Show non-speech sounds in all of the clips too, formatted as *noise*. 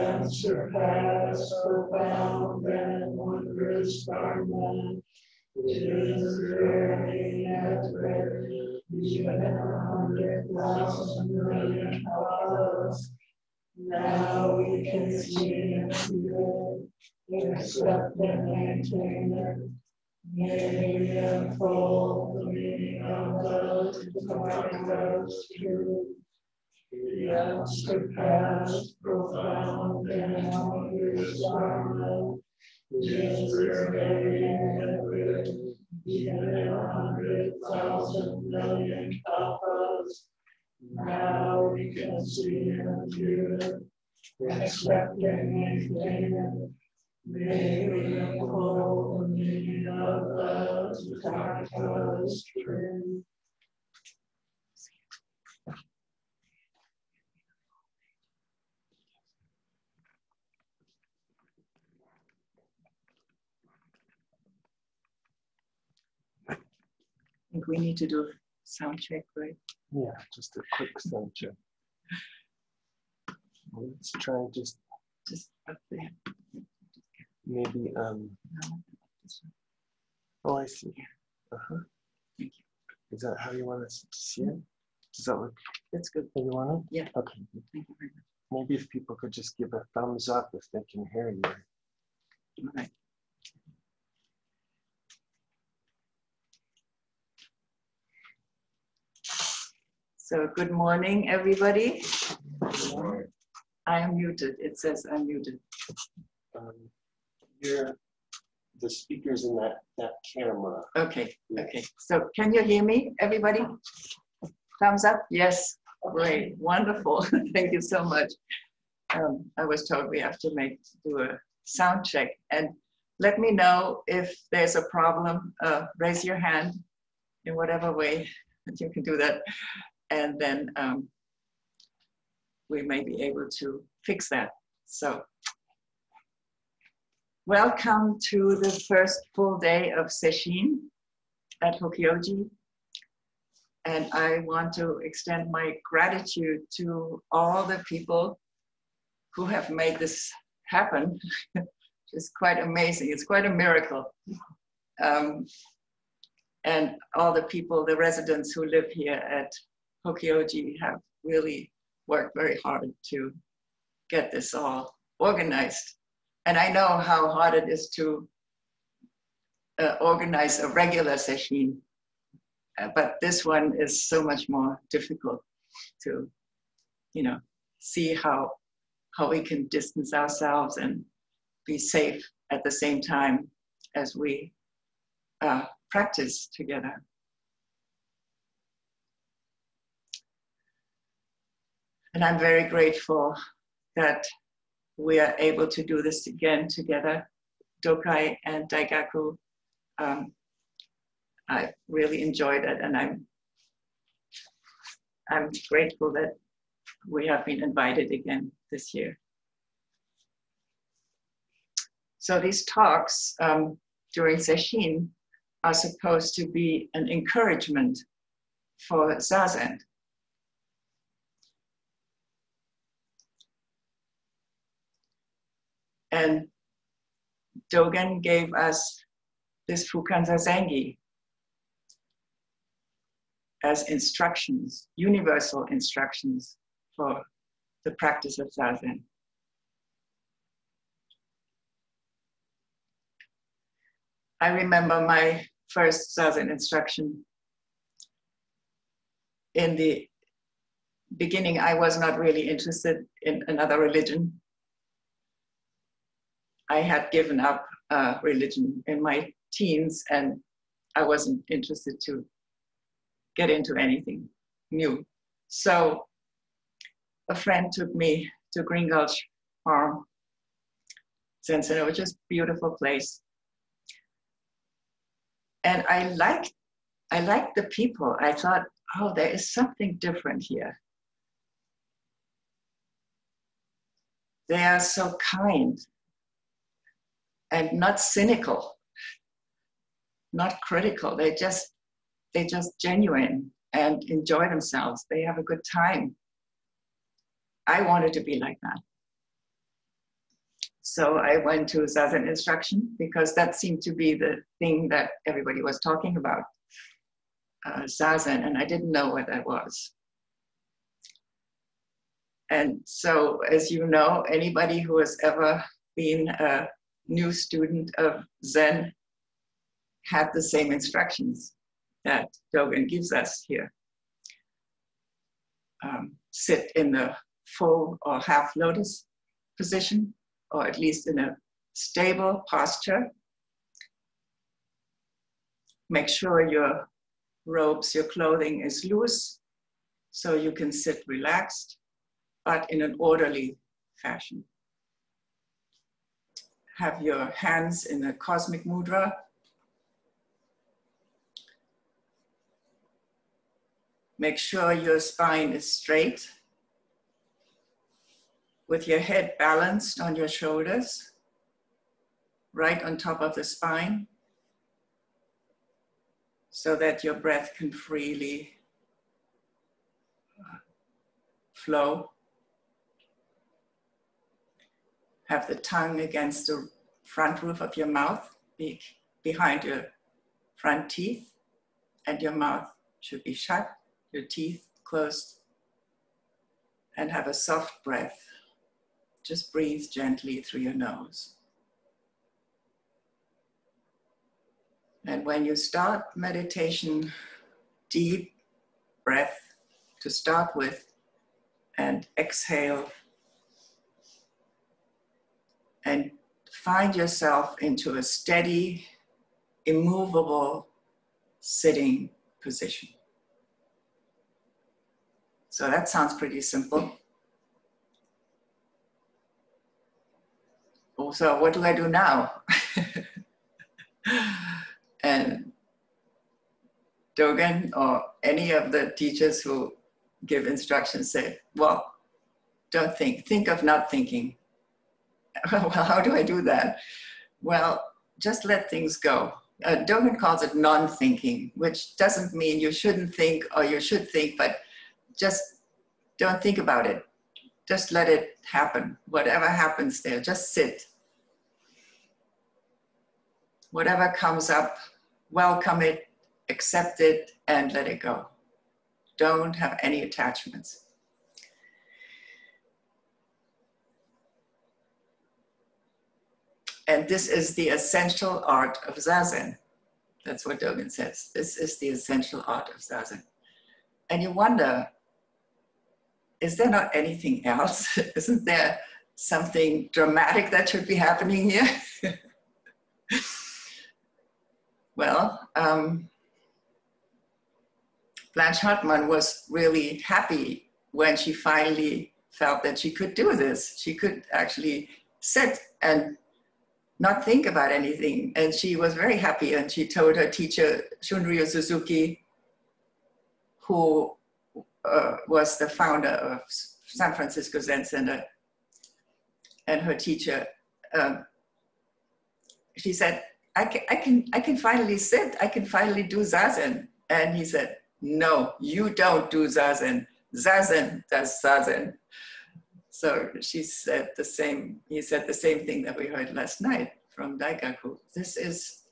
unsurpassed, profound, and wondrous Dharma is yearning at ready, even a hundred thousand million hours. Now we can see and feel it, accept and maintain it. May we unfold the meaning of the Dharma truth the unsurpassed, profound, and wondrous Dharma is and will even a hundred thousand million kalpas. Now we can see and hear it, accept and maintain it. May we the meaning of the Tathagata's truth. I think we need to do a sound check, right? Yeah, just a quick sound check. Let's try just Just up there. maybe um No, oh I see. Uh-huh. Thank you. Is that how you want us to see it? Does that look That's good. how you want it? Yeah. Okay. Thank you very much. Maybe if people could just give a thumbs up if they can hear you. All right. So good morning, everybody. I am muted. It says I'm muted. Um, you're the speakers in that that camera. Okay, okay. So can you hear me, everybody? Thumbs up? Yes. Great, wonderful. *laughs* Thank you so much. Um, I was told we have to make do a sound check and let me know if there's a problem. Uh, raise your hand in whatever way that you can do that, and then um, we may be able to fix that. So. Welcome to the first full day of Sesshin at Hokyoji. And I want to extend my gratitude to all the people who have made this happen. *laughs* it's quite amazing. It's quite a miracle. Um, and all the people, the residents who live here at Hokyoji have really worked very hard to get this all organized. And I know how hard it is to uh, organize a regular sesshin, uh, but this one is so much more difficult to, you know, see how how we can distance ourselves and be safe at the same time as we uh, practice together. And I'm very grateful that we are able to do this again together, Dokai and Daigaku. Um, I really enjoyed it, and I'm I'm grateful that we have been invited again this year. So these talks um, during Sesshin are supposed to be an encouragement for Zazen. And Dogen gave us this Fukan Zazengi as instructions, universal instructions for the practice of Zazen. I remember my first Zazen instruction. In the beginning, I was not really interested in another religion. I had given up uh, religion in my teens and I wasn't interested to get into anything new. So a friend took me to Green Gulch Farm, is a beautiful place. And I liked, I liked the people. I thought, oh, there is something different here. They are so kind and not cynical, not critical. They just they just genuine and enjoy themselves. They have a good time. I wanted to be like that. So I went to Zazen instruction because that seemed to be the thing that everybody was talking about, uh, Zazen, and I didn't know what that was. And so, as you know, anybody who has ever been a new student of Zen had the same instructions that Dogen gives us here. Um, sit in the full or half lotus position, or at least in a stable posture. Make sure your robes, your clothing is loose so you can sit relaxed, but in an orderly fashion. Have your hands in a cosmic mudra Make sure your spine is straight with your head balanced on your shoulders, right on top of the spine, so that your breath can freely uh, flow. Have the tongue against the front roof of your mouth, be behind your front teeth, and your mouth should be shut your teeth closed, and have a soft breath. Just breathe gently through your nose. And when you start meditation, deep breath to start with, and exhale. And find yourself into a steady, immovable sitting position. So that sounds pretty simple. So what do I do now? *laughs* and Dogen or any of the teachers who give instructions say, well, don't think, think of not thinking. *laughs* well, how do I do that? Well, just let things go. Uh, Dogen calls it non-thinking, which doesn't mean you shouldn't think or you should think, but just don't think about it. Just let it happen. Whatever happens there, just sit. Whatever comes up, welcome it, accept it, and let it go. Don't have any attachments. And this is the essential art of Zazen. That's what Dogen says. This is the essential art of Zazen. And you wonder, is there not anything else? *laughs* Isn't there something dramatic that should be happening here? *laughs* well, um, Blanche Hartman was really happy when she finally felt that she could do this. She could actually sit and not think about anything. And she was very happy. And she told her teacher, Shunryu Suzuki, who uh, was the founder of San Francisco Zen Center, and her teacher, um, she said, I can, I, can, I can finally sit, I can finally do Zazen. And he said, no, you don't do Zazen. Zazen does Zazen. So she said the same, he said the same thing that we heard last night from Daigaku. This is,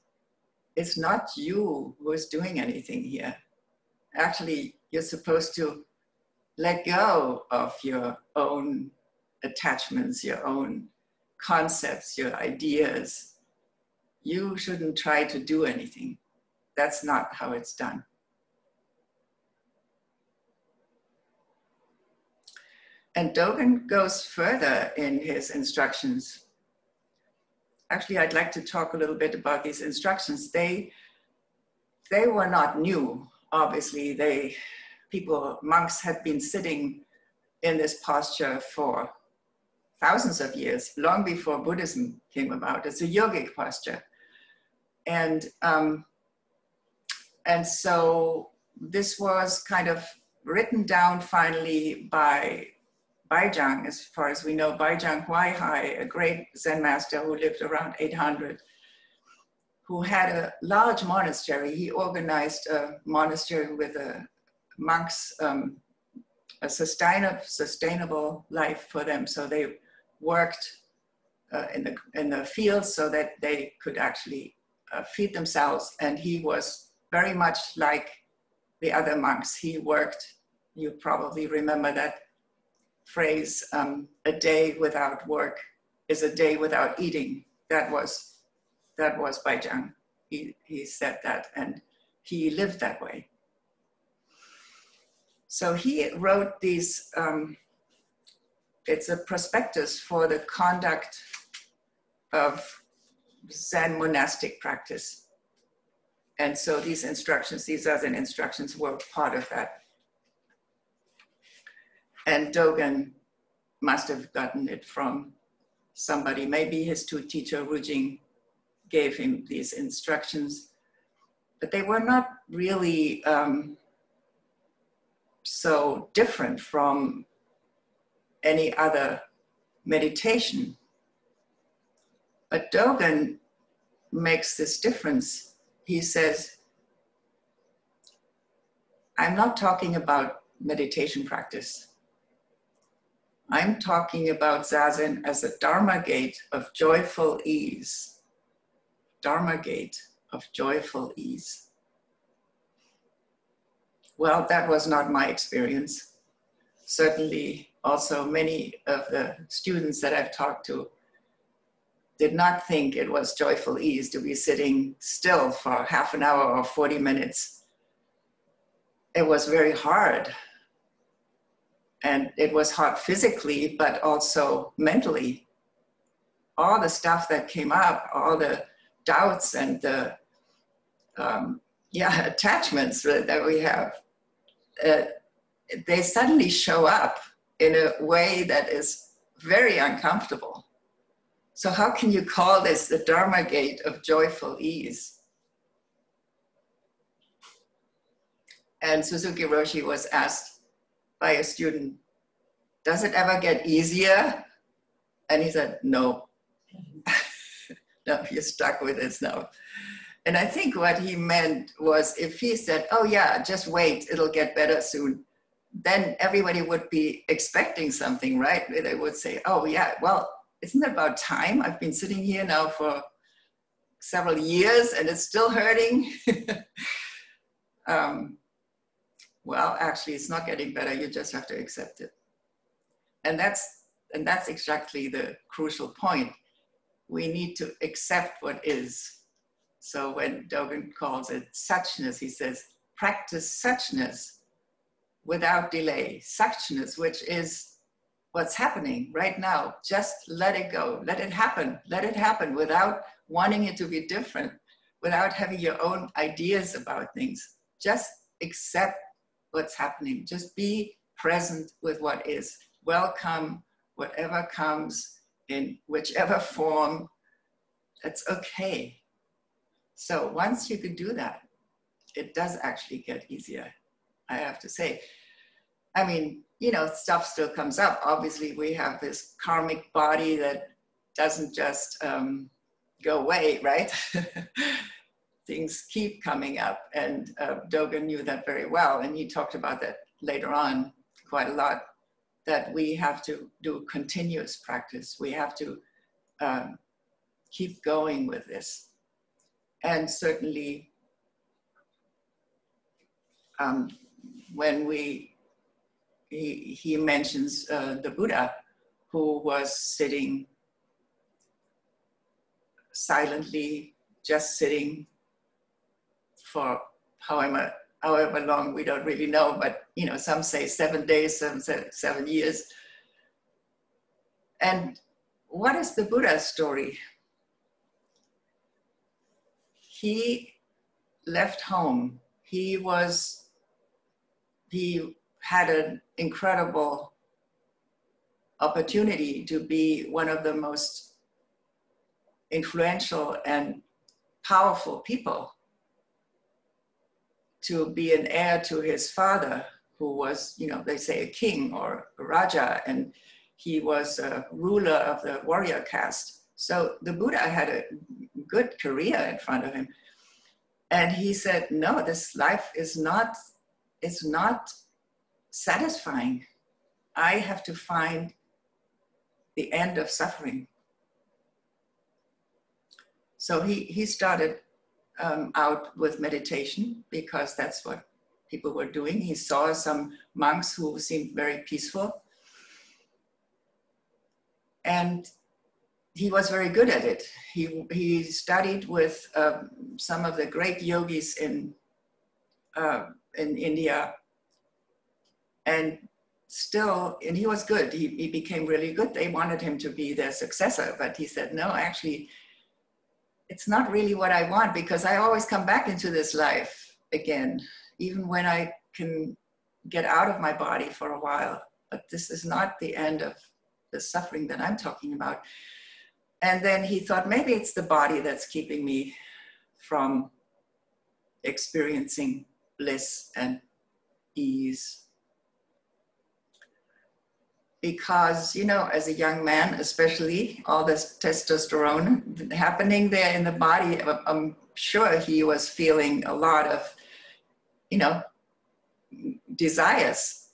it's not you who is doing anything here. Actually, you're supposed to let go of your own attachments, your own concepts, your ideas. You shouldn't try to do anything. That's not how it's done. And Dogen goes further in his instructions. Actually, I'd like to talk a little bit about these instructions. They, they were not new, obviously. They, people, monks had been sitting in this posture for thousands of years, long before Buddhism came about. It's a yogic posture. And, um, and so this was kind of written down finally by Baizhang, as far as we know, Baizhang Huaihai, a great Zen master who lived around 800, who had a large monastery. He organized a monastery with a monks, um, a sustainable, sustainable life for them. So they worked uh, in, the, in the fields so that they could actually uh, feed themselves. And he was very much like the other monks. He worked, you probably remember that phrase, um, a day without work is a day without eating. That was, that was Baizhang. He, he said that and he lived that way. So he wrote these, um, it's a prospectus for the conduct of Zen monastic practice. And so these instructions, these other instructions were part of that and Dogen must have gotten it from somebody. Maybe his two teacher, Rujing, gave him these instructions, but they were not really um, so different from any other meditation. But Dogen makes this difference. He says, I'm not talking about meditation practice. I'm talking about Zazen as a Dharma gate of joyful ease. Dharma gate of joyful ease. Well, that was not my experience. Certainly, also, many of the students that I've talked to did not think it was joyful ease to be sitting still for half an hour or 40 minutes. It was very hard and it was hard physically, but also mentally. All the stuff that came up, all the doubts and the um, yeah *laughs* attachments that we have, uh, they suddenly show up in a way that is very uncomfortable. So how can you call this the Dharma gate of joyful ease? And Suzuki Roshi was asked by a student, does it ever get easier? And he said, no. *laughs* no, you're stuck with this now. And I think what he meant was if he said, oh yeah, just wait, it'll get better soon, then everybody would be expecting something, right? They would say, oh yeah, well, isn't it about time? I've been sitting here now for several years and it's still hurting. *laughs* um, well, actually, it's not getting better. You just have to accept it. And that's, and that's exactly the crucial point. We need to accept what is. So when Dogen calls it suchness, he says, practice suchness without delay. Suchness, which is what's happening right now. Just let it go. Let it happen. Let it happen without wanting it to be different, without having your own ideas about things. Just accept what's happening. Just be present with what is. Welcome whatever comes in whichever form. That's okay. So once you can do that, it does actually get easier, I have to say. I mean, you know, stuff still comes up. Obviously, we have this karmic body that doesn't just um, go away, right? *laughs* Things keep coming up, and uh, Dogen knew that very well, and he talked about that later on quite a lot. That we have to do continuous practice. We have to um, keep going with this, and certainly um, when we he, he mentions uh, the Buddha who was sitting silently, just sitting for however, however long, we don't really know, but you know, some say seven days, some say seven years. And what is the Buddha story? He left home. He was, he had an incredible opportunity to be one of the most influential and powerful people to be an heir to his father who was you know they say a king or a raja and he was a ruler of the warrior caste so the buddha had a good career in front of him and he said no this life is not it's not satisfying. I have to find the end of suffering. So he, he started um, out with meditation because that's what people were doing. He saw some monks who seemed very peaceful. And he was very good at it. He, he studied with um, some of the great yogis in, uh, in India and still, and he was good. He, he became really good. They wanted him to be their successor, but he said, no, actually, it's not really what I want because I always come back into this life again, even when I can get out of my body for a while. But this is not the end of the suffering that I'm talking about. And then he thought maybe it's the body that's keeping me from experiencing bliss and ease because you know as a young man especially all this testosterone happening there in the body i'm sure he was feeling a lot of you know desires.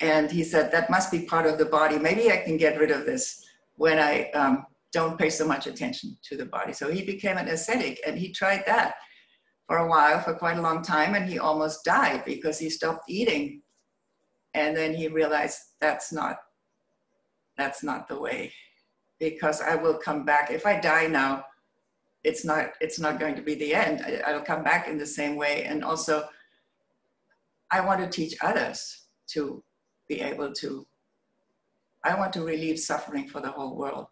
And he said that must be part of the body. Maybe i can get rid of this when i um, don't pay so much attention to the body. So he became an ascetic and he tried that for a while for quite a long time and he almost died because he stopped eating. And then he realized that's not that's not the way because I will come back. If I die now, it's not, it's not going to be the end. I, will come back in the same way. And also, I want to teach others to be able to, I want to relieve suffering for the whole world.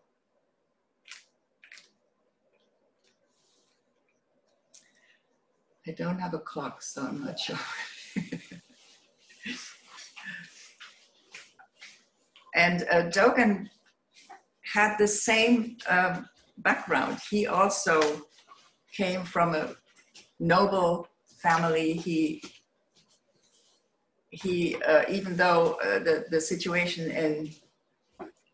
I don't have a clock, so I'm not sure. *laughs* And uh, Dogen had the same uh, background. He also came from a noble family. He he uh, even though uh, the the situation in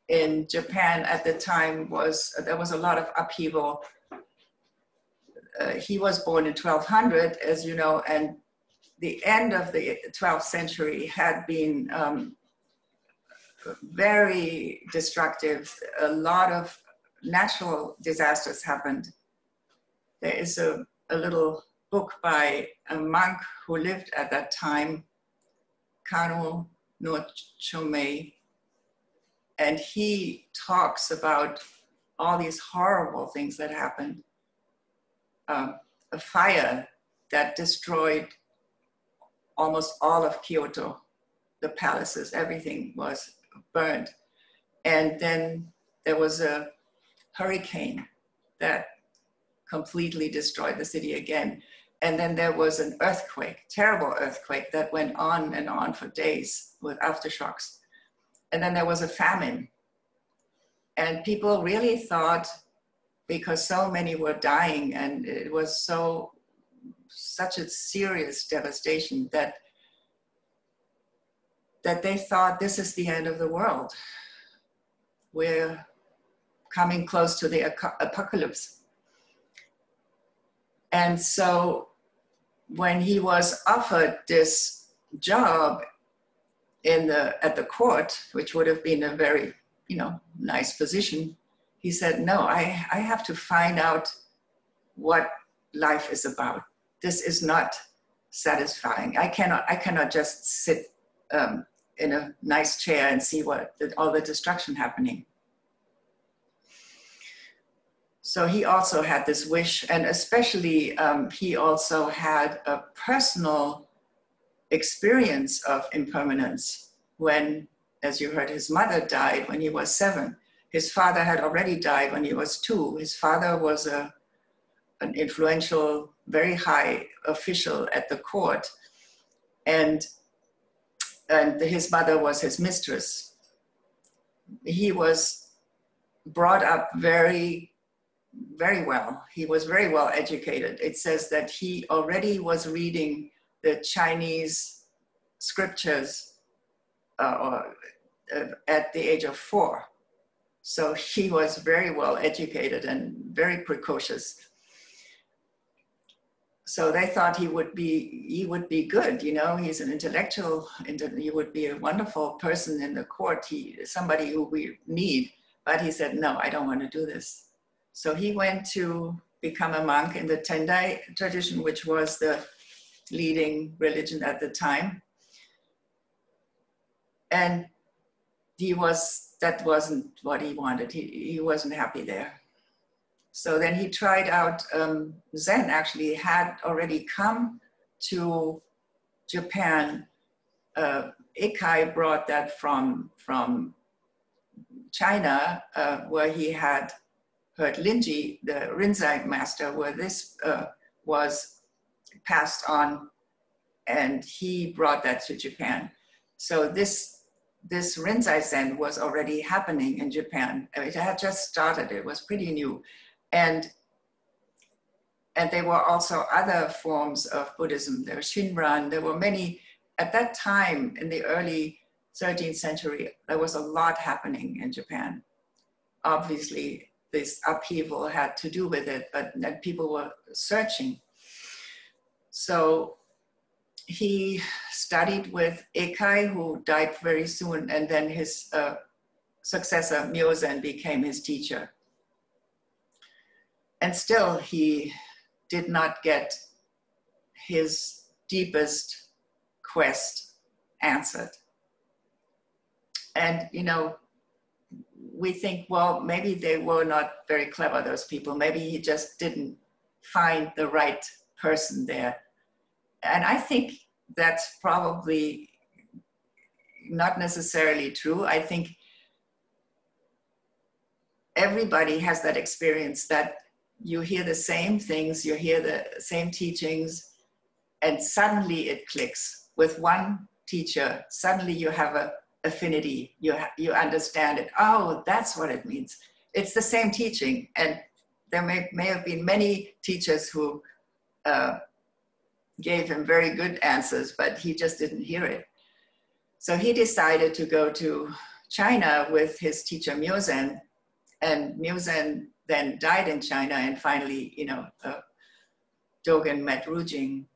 in Japan at the time was there was a lot of upheaval. Uh, he was born in 1200, as you know, and the end of the 12th century had been um, very destructive. A lot of natural disasters happened. There is a, a little book by a monk who lived at that time, Kamo no Chomei, and he talks about all these horrible things that happened. Um, a fire that destroyed almost all of Kyoto. The palaces, everything was burned. And then there was a hurricane that completely destroyed the city again. And then there was an earthquake, terrible earthquake that went on and on for days with aftershocks. And then there was a famine. And people really thought, because so many were dying and it was so, such a serious devastation that, that they thought this is the end of the world. We're coming close to the apocalypse. And so when he was offered this job in the at the court, which would have been a very you know nice position, he said, "No, I I have to find out what life is about. This is not satisfying. I cannot I cannot just sit um, in a nice chair and see what the, all the destruction happening." So he also had this wish, and especially um, he also had a personal experience of impermanence when, as you heard, his mother died when he was seven. His father had already died when he was two. His father was a, an influential, very high official at the court, and, and his mother was his mistress. He was brought up very very well. He was very well educated. It says that he already was reading the Chinese scriptures uh, uh, at the age of four. So he was very well educated and very precocious. So they thought he would be he would be good, you know. He's an intellectual. He would be a wonderful person in the court. He somebody who we need. But he said, no, I don't want to do this. So he went to become a monk in the Tendai tradition, which was the leading religion at the time. And he was, that wasn't what he wanted. He, he wasn't happy there. So then he tried out um, Zen, actually had already come to Japan. Uh, Eisai brought that from, from China, uh, where he had heard Linji, the Rinzai master, where this uh, was passed on, and he brought that to Japan. So this this Rinzai Zen was already happening in Japan. It had just started. It was pretty new, and and there were also other forms of Buddhism. There was Shinran. There were many at that time in the early 13th century. There was a lot happening in Japan. Obviously, this upheaval had to do with it, but people were searching. So he studied with Eisai, who died very soon, and then his uh, successor, Myozen, became his teacher. And still, he did not get his deepest quest answered. And, you know, we think, well, maybe they were not very clever, those people. Maybe he just didn't find the right person there. And I think that's probably not necessarily true. I think everybody has that experience that you hear the same things, you hear the same teachings, and suddenly it clicks with one teacher. Suddenly you have a affinity. You, you understand it. Oh, that's what it means. It's the same teaching. And there may, may have been many teachers who uh, gave him very good answers, but he just didn't hear it. So he decided to go to China with his teacher Myozen, and Myozen then died in China, and finally, you know, uh, Dogen met Rujing.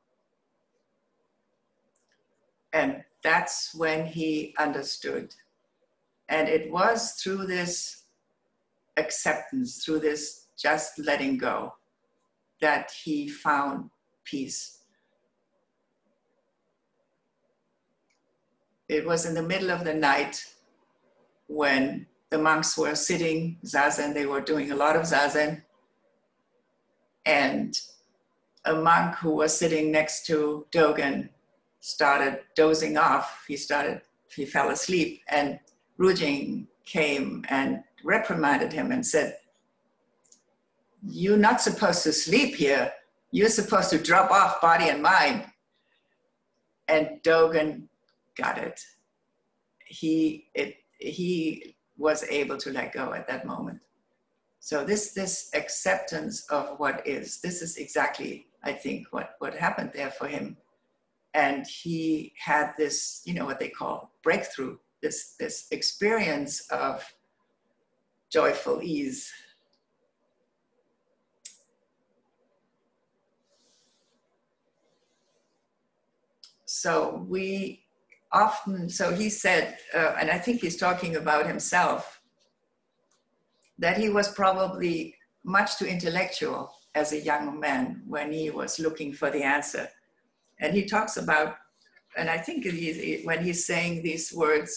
And that's when he understood. And it was through this acceptance, through this just letting go, that he found peace. It was in the middle of the night when the monks were sitting zazen, they were doing a lot of zazen. And a monk who was sitting next to Dogen started dozing off. He started, he fell asleep, and Rujing came and reprimanded him and said, You're not supposed to sleep here. You're supposed to drop off body and mind. And Dogen got it. He, it, he was able to let go at that moment. So this, this acceptance of what is, this is exactly, I think, what, what happened there for him. And he had this, you know, what they call breakthrough, this, this experience of joyful ease. So we often, so he said, uh, and I think he's talking about himself, that he was probably much too intellectual as a young man when he was looking for the answer. And he talks about, and I think he, when he's saying these words,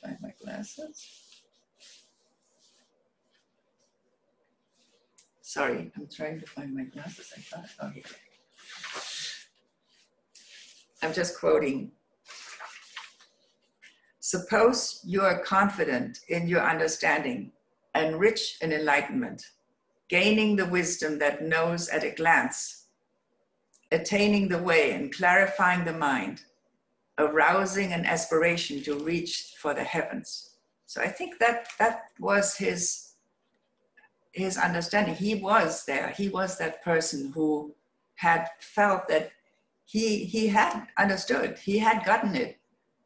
find my glasses. Sorry, I'm trying to find my glasses. I thought, oh, here. I'm just quoting. Suppose you are confident in your understanding and rich in enlightenment, gaining the wisdom that knows at a glance, attaining the way and clarifying the mind, arousing an aspiration to reach for the heavens. So I think that that was his his understanding. He was there. He was that person who had felt that he he had understood he had gotten it.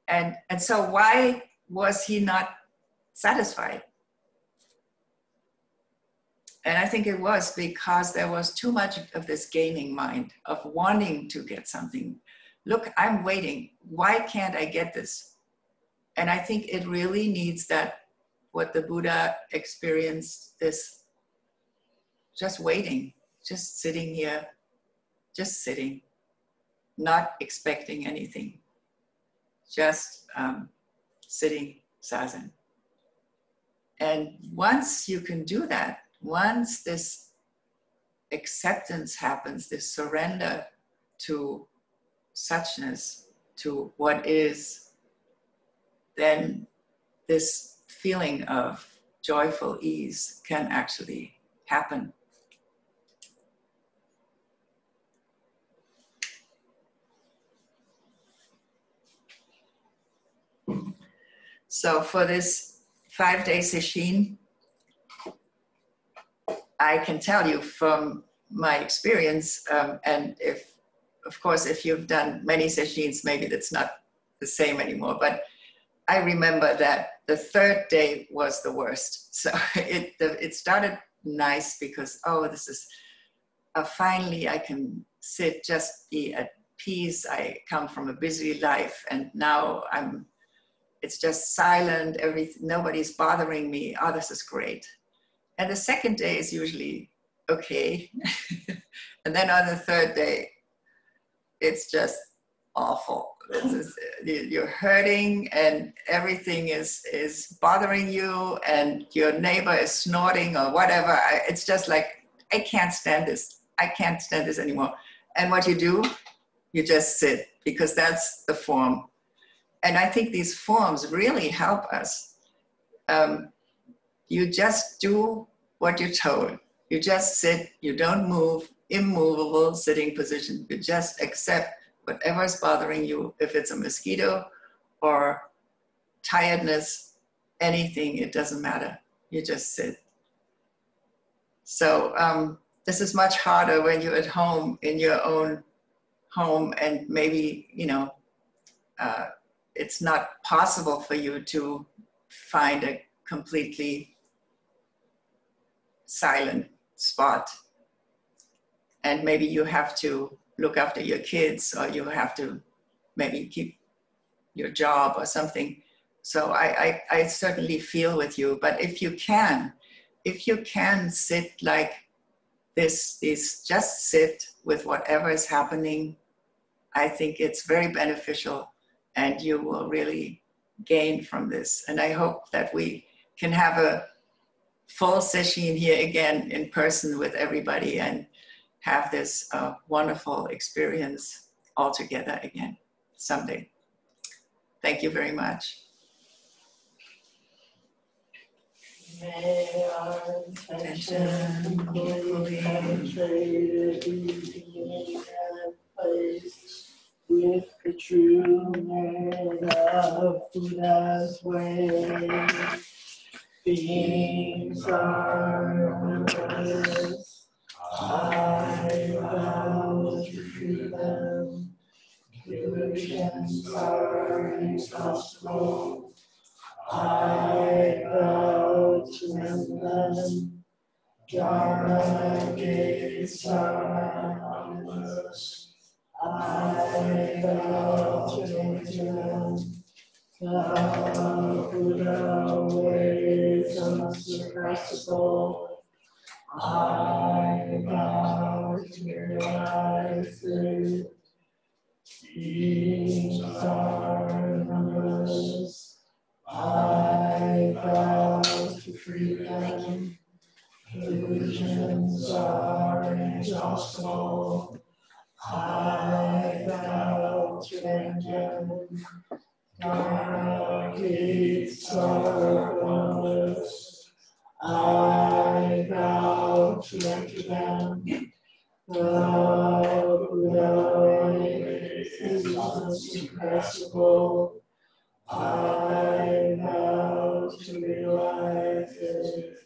And and so why was he not satisfied? And i think it was because there was too much of this gaining mind of wanting to get something. Look i'm waiting. Why can't i get this? And i think it really needs that what the buddha experienced this just waiting just sitting here just sitting not expecting anything, just um, sitting zazen. And once you can do that, once this acceptance happens, this surrender to suchness, to what is, then this feeling of joyful ease can actually happen. So for this five day sesshin, I can tell you from my experience, um, and if, of course, if you've done many sesshins, maybe that's not the same anymore. But I remember that the third day was the worst. *laughs* So it it started nice because oh, this is uh, finally I can sit, just be at peace. I come from a busy life, and now I'm it's just silent, everything, nobody's bothering me. Oh, this is great. And the second day is usually okay. *laughs* and then on the third day, it's just awful. You're hurting and everything is, is bothering you and your neighbor is snorting or whatever. It's just like, I can't stand this. I can't stand this anymore. And what you do, you just sit because that's the form and I think these forms really help us. Um, you just do what you're told. You just sit, you don't move, immovable sitting position. You just accept whatever is bothering you, if it's a mosquito or tiredness, anything, it doesn't matter. You just sit. So um, this is much harder when you're at home in your own home and maybe, you know, uh, it's not possible for you to find a completely silent spot. And maybe you have to look after your kids or you have to maybe keep your job or something. So I, I, I certainly feel with you, but if you can, if you can sit like this, this just sit with whatever is happening, I think it's very beneficial and you will really gain from this. And I hope that we can have a full sesshin here again in person with everybody and have this uh, wonderful experience all together again someday. Thank you very much. May our intention fully penetrate the place with the true merit of Buddha's way. Beings are numerous. I vow to them. Illusions are inexhaustible. I vow to them. Dharma gates are endless. I vow to enter them. The Buddha way is unsurpassable. I vow to realize it. Beings are numberless. I vow to free them. Illusions are. I end them. Dharma gates are boundless. I enter them. The Buddha is unsurpassable. I vow to realize it.